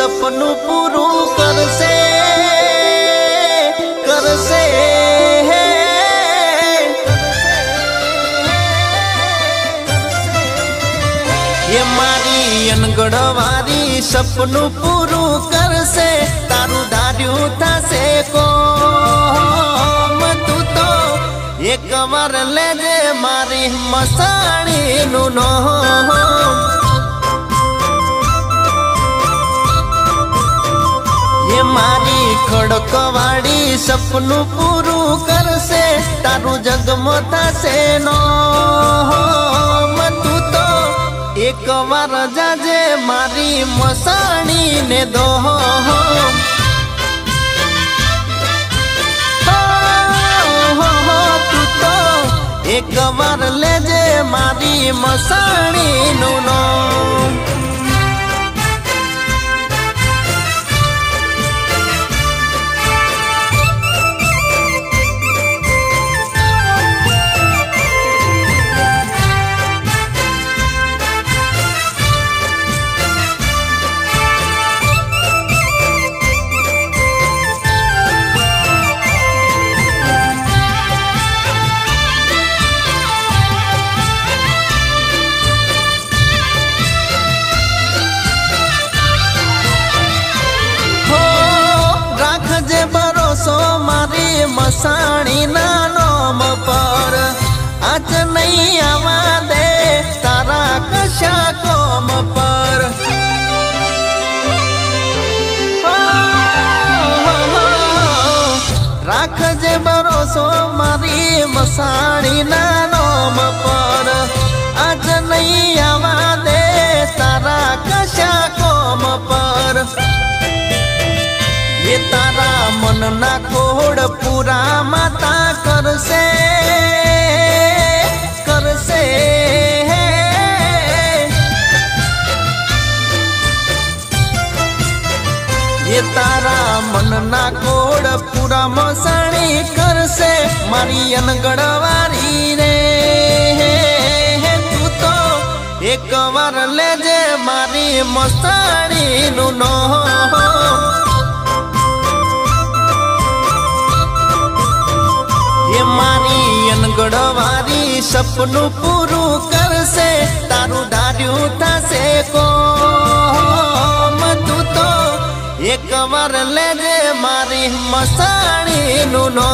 સપનું પૂરું કરશે કરશે. એ મારી અનગઢવારી સપનું પૂરું કરશે, તારું ધાર્યું થશે કોમ. તું તો એક વાર લેજે મારી મસાણીનું નોમ. ખડકવાડી સપનું પૂરું કરશે, તારું જગમો થશે નો. તું તો એક વાર જાજે મારી મસાણી ને દોહો એક વાર લેજે મારી મસાણી નું નો. મસાણી ના નોમ પર આજ નહીં આવા દે તારા કશા કોમ પર. રાખજે ભરોસો મારી મસાણી ના નોમ પર આજ નહીં આવા દે તારા કશા કોમ પર. એ તારા મનના કોડ પૂરા માતા કરશે કરશે. એ તારા મનના કોડ પૂરા મસાણી કરશે, મારી અનગઢવારી રે. તું તો એક વાર લેજે મારી મસાણીનું નો મારી સપનું પૂરું કરશે, તારું ધાર્યું થશે કોમ. તું તો એક વાર લેજે મારી મસાણીનું નો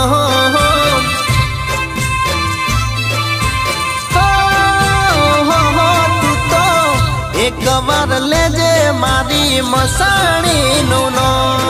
તું તો એક વાર લેજે મારી મસાણીનું નો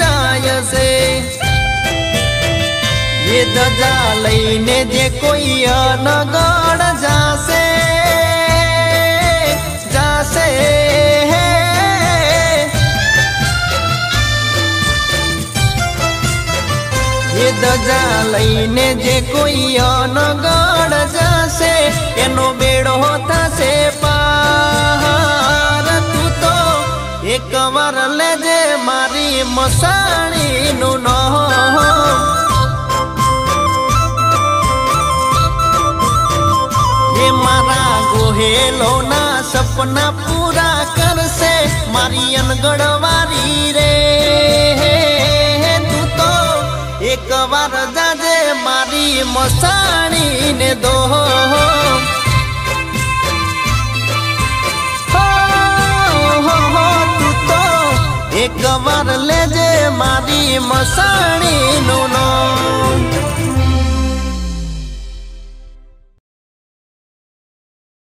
જાય છે એ ધજા લઈને જે કોઈ અનગઢ જાશે જાશે ધજા લઈને જે કોઈ અનગઢ જશે, એનો બેડો થશે મસાણીનું નો એ મારા ગોહેલોના સપના પૂરા કરશે મારી અનગઢવારી રે તું તો એક વાર જાજે મારી મસાણીને દો મારી મસાણી